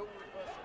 sung